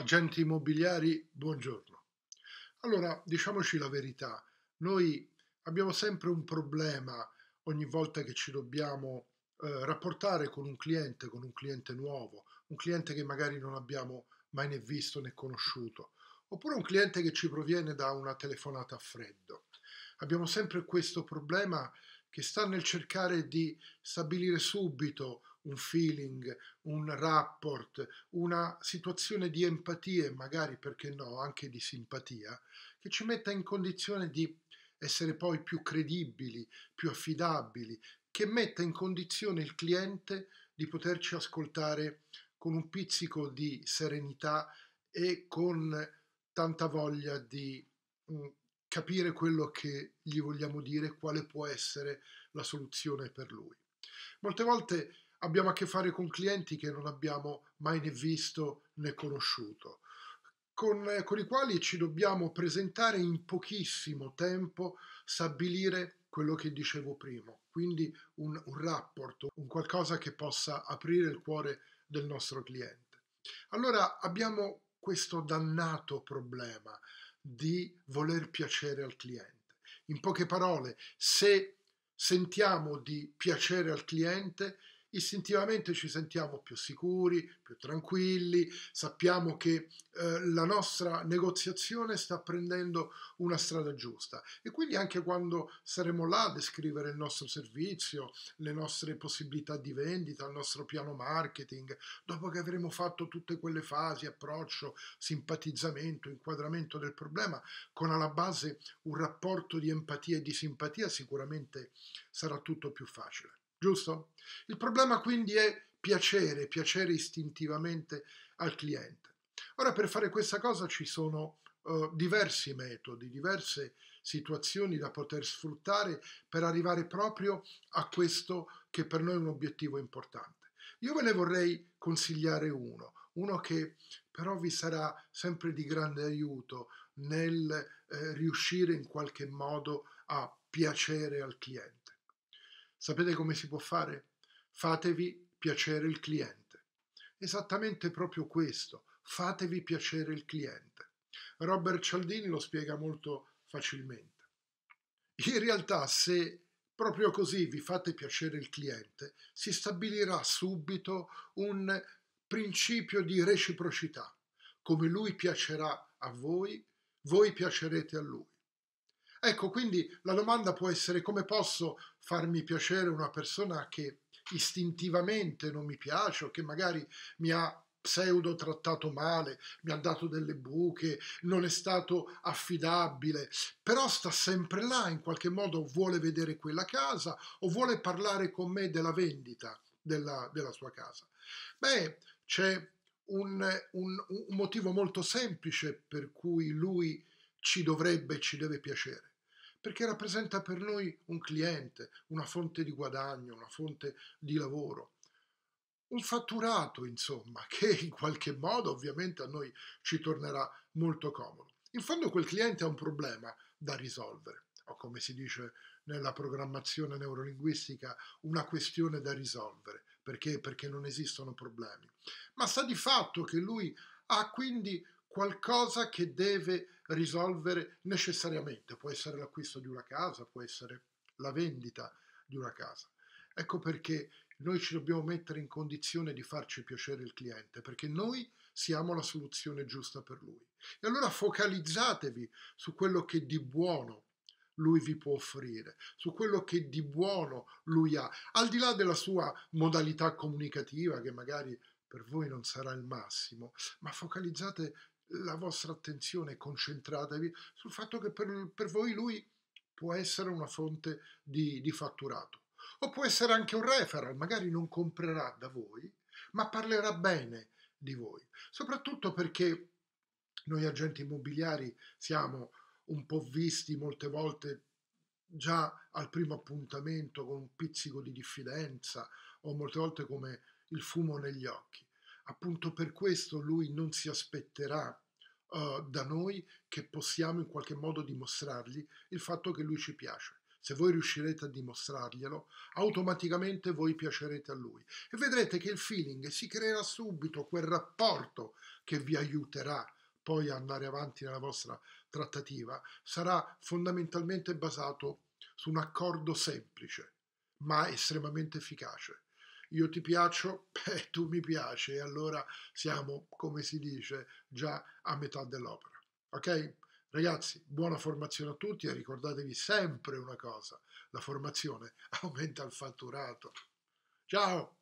Agenti immobiliari, buongiorno. Allora, diciamoci la verità, noi abbiamo sempre un problema ogni volta che ci dobbiamo eh, rapportare con un cliente, con un cliente nuovo, un cliente che magari non abbiamo mai né visto né conosciuto, oppure un cliente che ci proviene da una telefonata a freddo. Abbiamo sempre questo problema che sta nel cercare di stabilire subito un feeling, un rapport, una situazione di empatia e magari, perché no, anche di simpatia, che ci metta in condizione di essere poi più credibili, più affidabili, che metta in condizione il cliente di poterci ascoltare con un pizzico di serenità e con tanta voglia di mm, capire quello che gli vogliamo dire, quale può essere la soluzione per lui. Molte volte abbiamo a che fare con clienti che non abbiamo mai né visto né conosciuto, con, con i quali ci dobbiamo presentare in pochissimo tempo, stabilire quello che dicevo prima, quindi un, un rapport, un qualcosa che possa aprire il cuore del nostro cliente. Allora abbiamo questo dannato problema di voler piacere al cliente. In poche parole, se sentiamo di piacere al cliente, istintivamente ci sentiamo più sicuri, più tranquilli, sappiamo che eh, la nostra negoziazione sta prendendo una strada giusta. E quindi anche quando saremo là a descrivere il nostro servizio, le nostre possibilità di vendita, il nostro piano marketing, dopo che avremo fatto tutte quelle fasi, approccio, simpatizzamento, inquadramento del problema, con alla base un rapporto di empatia e di simpatia, sicuramente sarà tutto più facile giusto? Il problema quindi è piacere, piacere istintivamente al cliente. Ora per fare questa cosa ci sono uh, diversi metodi, diverse situazioni da poter sfruttare per arrivare proprio a questo che per noi è un obiettivo importante. Io ve ne vorrei consigliare uno, uno che però vi sarà sempre di grande aiuto nel eh, riuscire in qualche modo a piacere al cliente. Sapete come si può fare? Fatevi piacere il cliente. Esattamente proprio questo, fatevi piacere il cliente. Robert Cialdini lo spiega molto facilmente. In realtà, se proprio così vi fate piacere il cliente, si stabilirà subito un principio di reciprocità. Come lui piacerà a voi, voi piacerete a lui. Ecco, quindi la domanda può essere come posso farmi piacere una persona che istintivamente non mi piace o che magari mi ha pseudo trattato male, mi ha dato delle buche, non è stato affidabile, però sta sempre là, in qualche modo vuole vedere quella casa o vuole parlare con me della vendita della, della sua casa. Beh, c'è un, un, un motivo molto semplice per cui lui ci dovrebbe e ci deve piacere perché rappresenta per noi un cliente, una fonte di guadagno, una fonte di lavoro, un fatturato, insomma, che in qualche modo ovviamente a noi ci tornerà molto comodo. In fondo quel cliente ha un problema da risolvere, o come si dice nella programmazione neurolinguistica, una questione da risolvere. Perché? Perché non esistono problemi. Ma sta di fatto che lui ha quindi qualcosa che deve risolvere necessariamente. Può essere l'acquisto di una casa, può essere la vendita di una casa. Ecco perché noi ci dobbiamo mettere in condizione di farci piacere il cliente, perché noi siamo la soluzione giusta per lui. E allora focalizzatevi su quello che di buono lui vi può offrire, su quello che di buono lui ha, al di là della sua modalità comunicativa che magari per voi non sarà il massimo, ma focalizzate la vostra attenzione, concentratevi sul fatto che per, per voi lui può essere una fonte di, di fatturato. O può essere anche un referral, magari non comprerà da voi, ma parlerà bene di voi. Soprattutto perché noi agenti immobiliari siamo un po' visti molte volte già al primo appuntamento con un pizzico di diffidenza o molte volte come il fumo negli occhi. Appunto per questo lui non si aspetterà uh, da noi che possiamo in qualche modo dimostrargli il fatto che lui ci piace. se voi riuscirete a dimostrarglielo, automaticamente voi piacerete a lui e vedrete che il feeling si creerà subito, quel rapporto che vi aiuterà poi a andare avanti nella vostra trattativa, sarà fondamentalmente basato su un accordo semplice, ma estremamente efficace. Io ti piaccio, beh, tu mi piaci e allora siamo, come si dice, già a metà dell'opera. Ok? Ragazzi, buona formazione a tutti e ricordatevi sempre una cosa, la formazione aumenta il fatturato. Ciao!